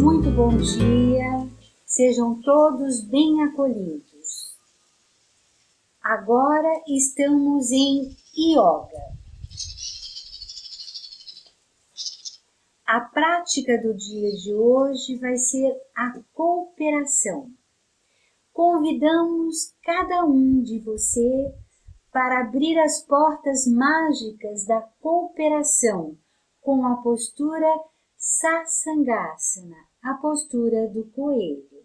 Muito bom dia, sejam todos bem acolhidos. Agora estamos em Yoga. A prática do dia de hoje vai ser a cooperação. Convidamos cada um de você para abrir as portas mágicas da cooperação com a postura Sasangasana, a postura do coelho.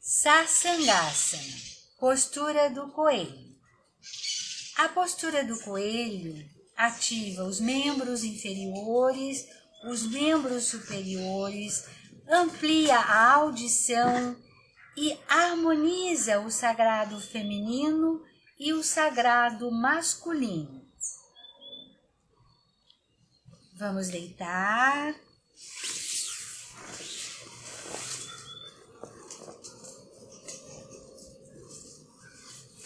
Sasangasana, postura do coelho. A postura do coelho ativa os membros inferiores, os membros superiores, amplia a audição e harmoniza o sagrado feminino e o sagrado masculino. Vamos deitar.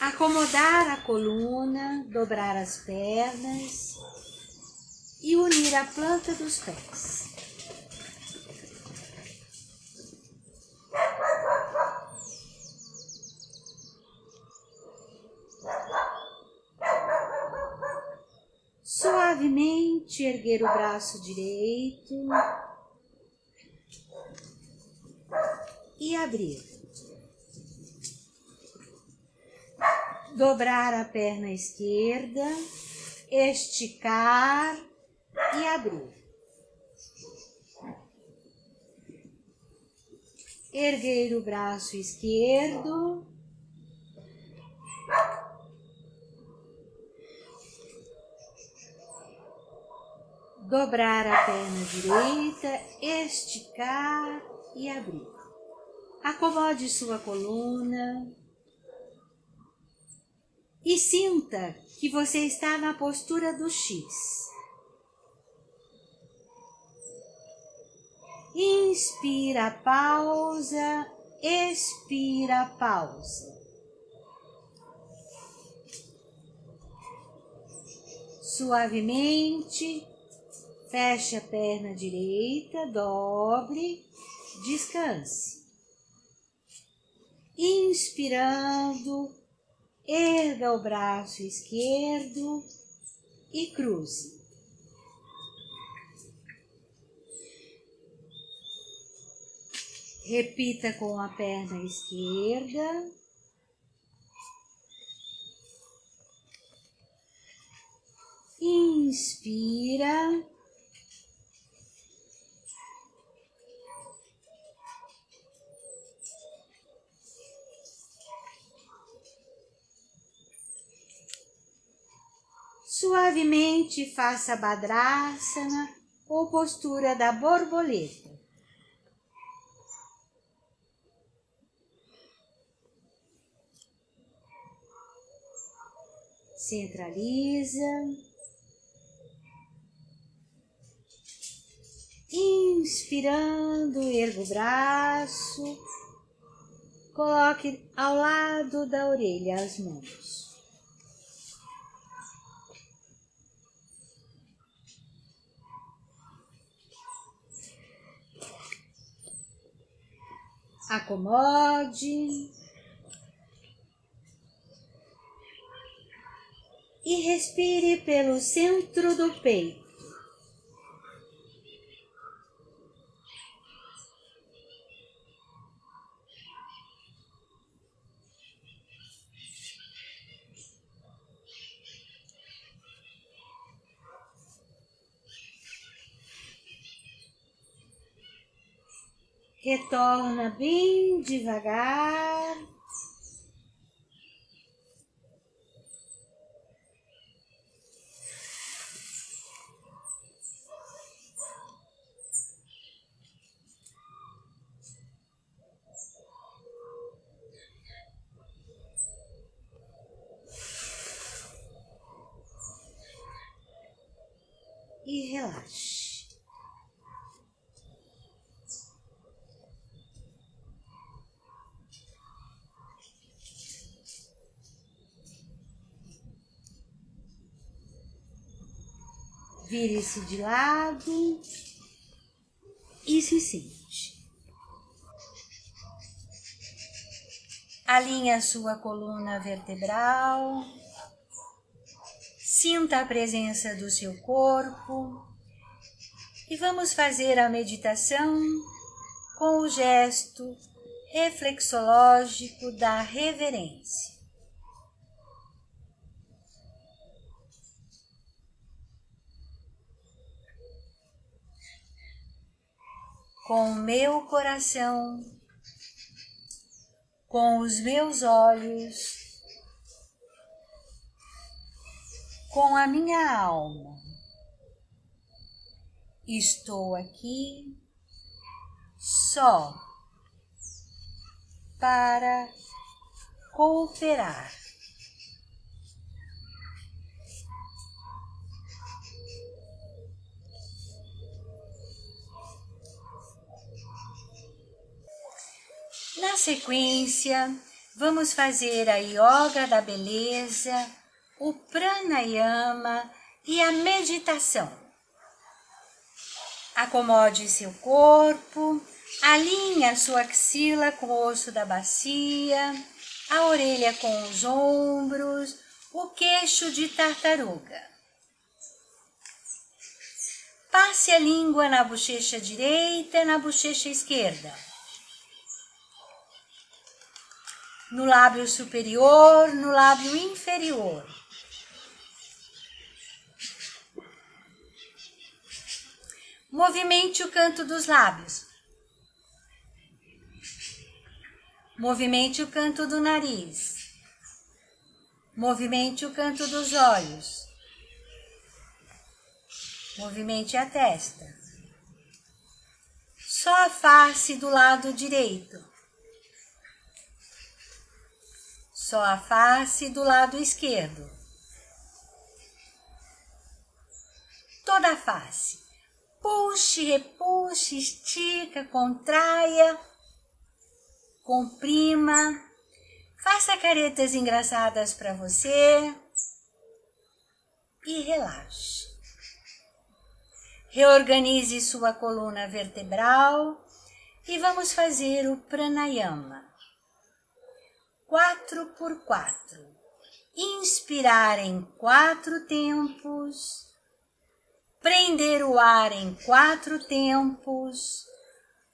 Acomodar a coluna, dobrar as pernas e unir a planta dos pés. Suavemente erguer o braço direito e abrir. Dobrar a perna esquerda, esticar e abrir. Erguer o braço esquerdo. Dobrar a perna direita, esticar e abrir. Acomode sua coluna, e sinta que você está na postura do X. Inspira, pausa, expira, pausa. Suavemente, feche a perna direita, dobre, descanse. Inspirando, erga o braço esquerdo e cruze. Repita com a perna esquerda. Inspira. Suavemente faça Badrasana ou postura da borboleta. Centraliza. Inspirando, erga o braço. Coloque ao lado da orelha as mãos. Acomode e respire pelo centro do peito. retorna bem devagar. E relaxa Vire-se de lado e se sente. Alinhe a sua coluna vertebral. Sinta a presença do seu corpo. E vamos fazer a meditação com o gesto reflexológico da reverência. Com o meu coração, com os meus olhos, com a minha alma. Estou aqui só para cooperar. Na sequência, vamos fazer a yoga da beleza, o pranayama e a meditação. Acomode seu corpo, alinhe a sua axila com o osso da bacia, a orelha com os ombros, o queixo de tartaruga. Passe a língua na bochecha direita e na bochecha esquerda. No lábio superior, no lábio inferior. Movimente o canto dos lábios. Movimente o canto do nariz. Movimente o canto dos olhos. Movimente a testa. Só a face do lado direito. Só a face do lado esquerdo. Toda a face. Puxe, repuxe, estica, contraia, comprima. Faça caretas engraçadas para você e relaxe. Reorganize sua coluna vertebral e vamos fazer o pranayama quatro por quatro. Inspirar em quatro tempos, prender o ar em quatro tempos,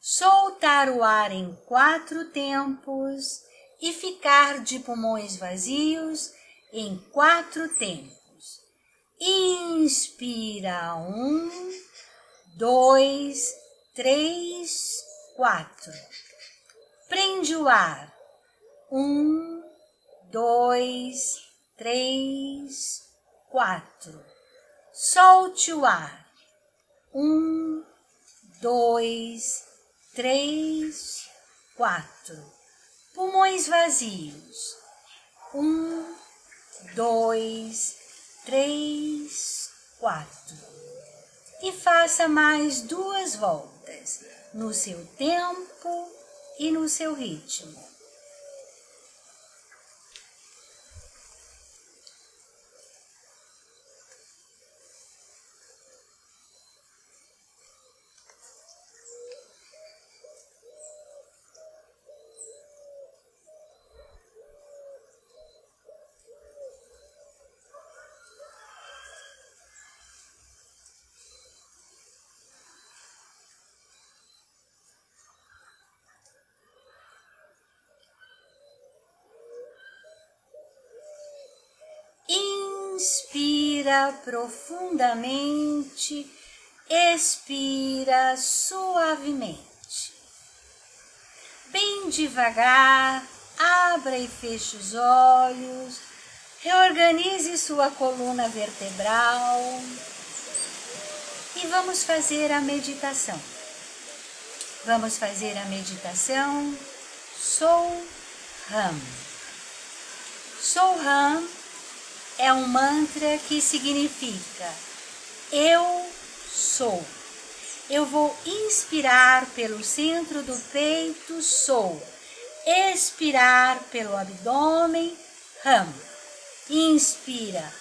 soltar o ar em quatro tempos e ficar de pulmões vazios em quatro tempos. Inspira um, dois, três, quatro. Prende o ar um, dois, três, quatro. Solte o ar. Um, dois, três, quatro. Pulmões vazios. Um, dois, três, quatro. E faça mais duas voltas no seu tempo e no seu ritmo. Inspira profundamente, expira suavemente. Bem devagar, abra e feche os olhos, reorganize sua coluna vertebral e vamos fazer a meditação. Vamos fazer a meditação Sou Ram. Sou Ram é um mantra que significa eu sou. Eu vou inspirar pelo centro do peito, sou. Expirar pelo abdômen, ram. Inspira.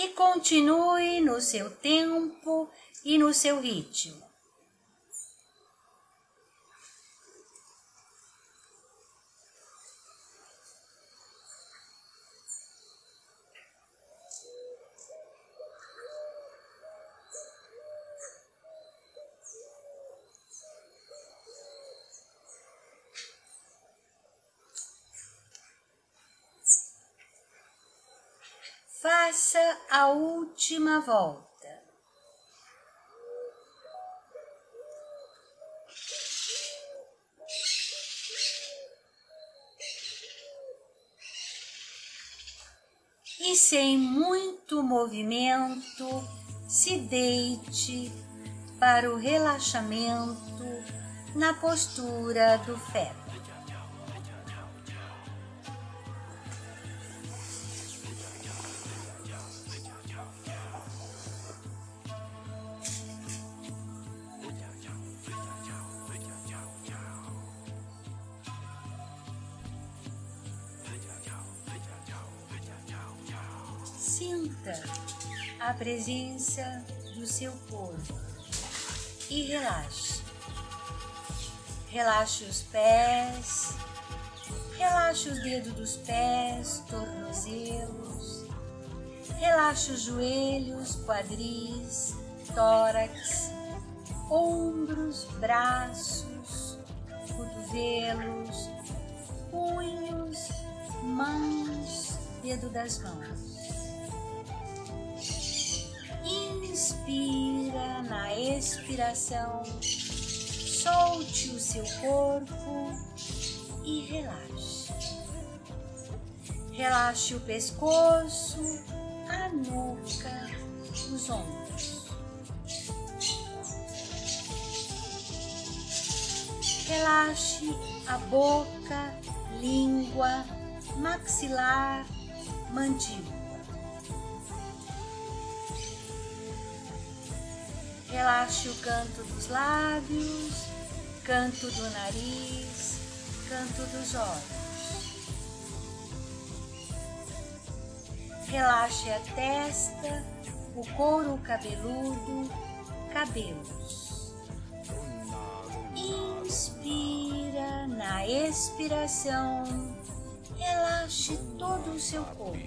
e continue no seu tempo e no seu ritmo. Faça a última volta. E sem muito movimento, se deite para o relaxamento na postura do feto. Sinta a presença do seu corpo e relaxe. Relaxe os pés, relaxe os dedos dos pés, tornozelos, relaxe os joelhos, quadris, tórax, ombros, braços, cotovelos, punhos, mãos, dedo das mãos. Inspira na expiração, solte o seu corpo e relaxe. Relaxe o pescoço, a nuca, os ombros. Relaxe a boca, língua, maxilar, mandíbula. Relaxe o canto dos lábios, canto do nariz, canto dos olhos. Relaxe a testa, o couro cabeludo, cabelos. Inspira na expiração, relaxe todo o seu corpo.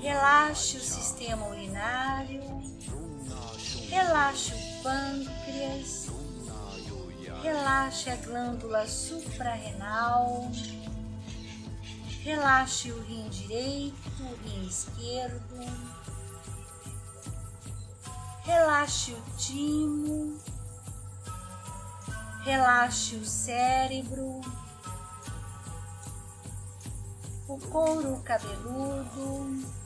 Relaxe o sistema urinário, Relaxe o pâncreas, relaxe a glândula suprarrenal, relaxe o rim direito, o rim esquerdo, relaxe o timo, relaxe o cérebro, o couro cabeludo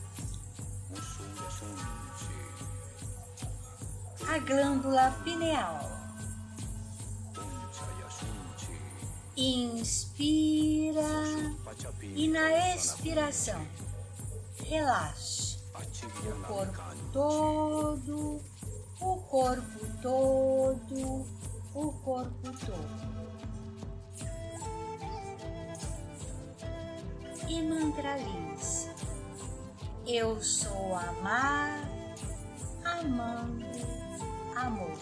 a glândula pineal. Inspira e na expiração relaxe o corpo todo, o corpo todo, o corpo todo. E mantralize. Eu sou amar, amando amor.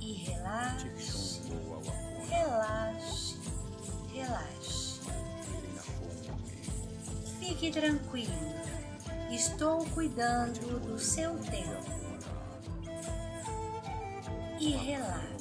E relaxe, relaxe, relaxe. Fique tranquilo, estou cuidando do seu tempo. E relaxe.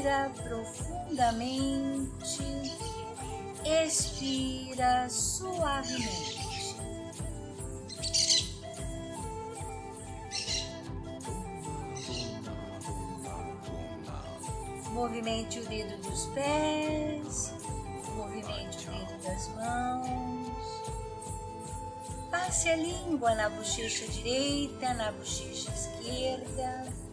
Inspira profundamente, expira suavemente. Movimente o dedo dos pés, movimente o dedo das mãos. Passe a língua na bochecha direita, na bochecha esquerda.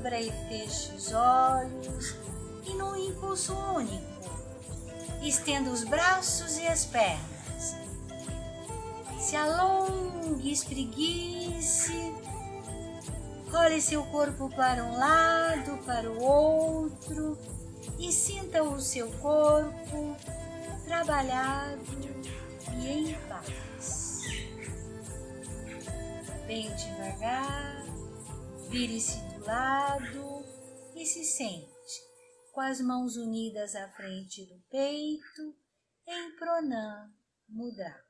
Abra e feche os olhos e num impulso único, estenda os braços e as pernas. Se alongue, espreguice Role seu corpo para um lado, para o outro e sinta o seu corpo trabalhado e em paz. Bem devagar, vire-se lado e se sente com as mãos unidas à frente do peito em Pranam Mudra.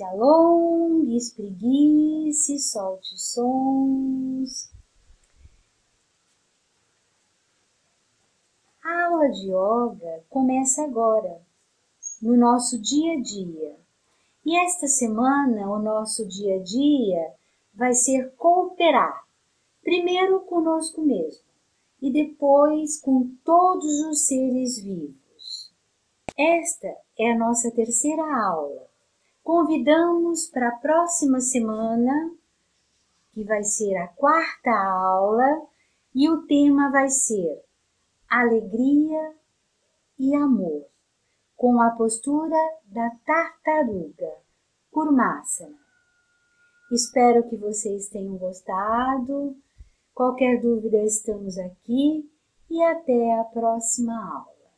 Se alongue, espreguice, solte sons. A aula de yoga começa agora, no nosso dia a dia. E esta semana o nosso dia a dia vai ser cooperar, primeiro conosco mesmo e depois com todos os seres vivos. Esta é a nossa terceira aula convidamos para a próxima semana, que vai ser a quarta aula, e o tema vai ser Alegria e Amor, com a postura da tartaruga, Kurmasana. Espero que vocês tenham gostado. Qualquer dúvida, estamos aqui e até a próxima aula.